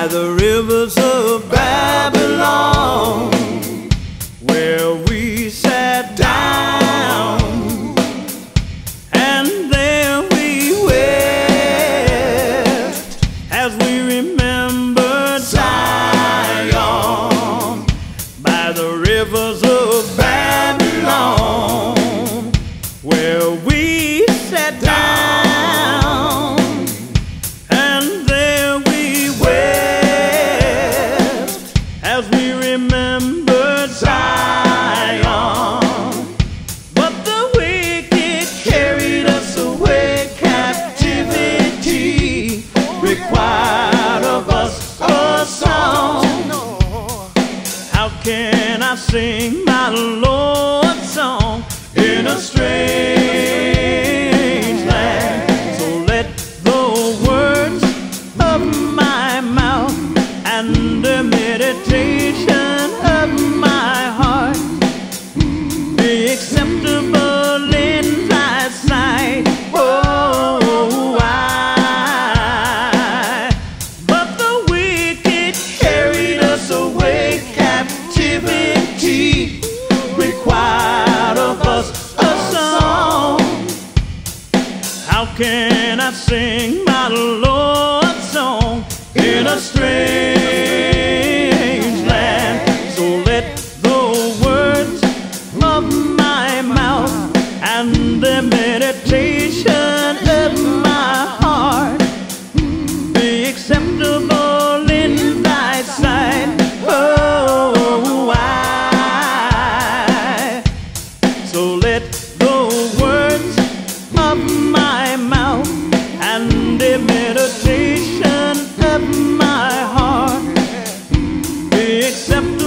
by the rivers of Babylon, where we sat down, and there we wept as we remembered Zion by the rivers of Babylon, where we sat down, as we remember Zion. But the wicked carried us away, captivity required of us a song. How can I sing my Lord's song in a strange the meditation of my heart be acceptable in thy sight. Oh, I. But the wicked carried us away, captivity required of us a song. How can I sing my in a strange land? So let the words of my mouth and the meditation accept